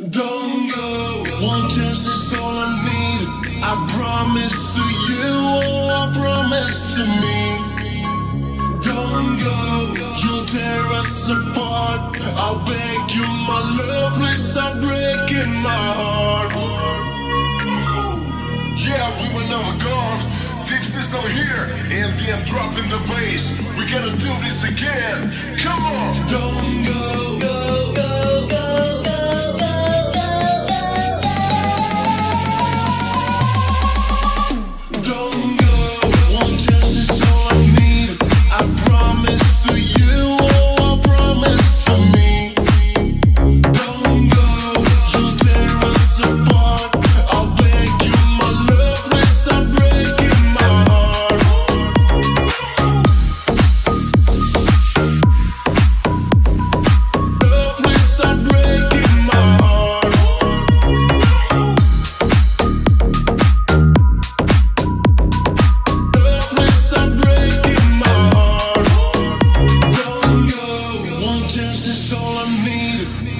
Don't go. One chance is all I need. I promise to you, oh, I promise to me. Don't go. You'll tear us apart. I'll beg you, my love, please stop breaking my heart. Yeah, we were never gone. Dips is over here, and then dropping the bass. We gotta do this again. Come on. Don't go,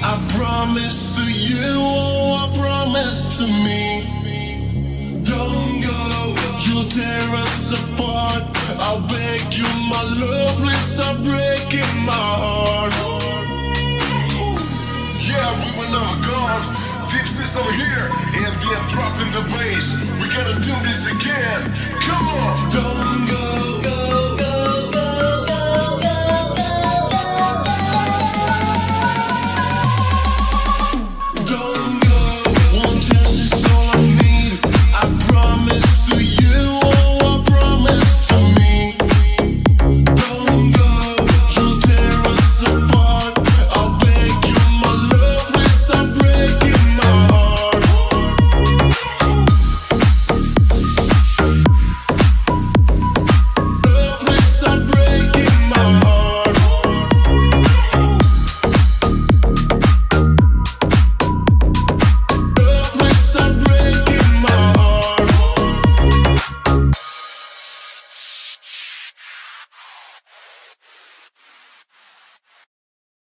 I promise to you, oh, I promise to me. Don't go. You'll tear us apart. I'll beg you, my love, please stop breaking my heart. Yeah, we were never gone. Dips is here, and dropping the bass. We gotta do this again. Come on. Don't.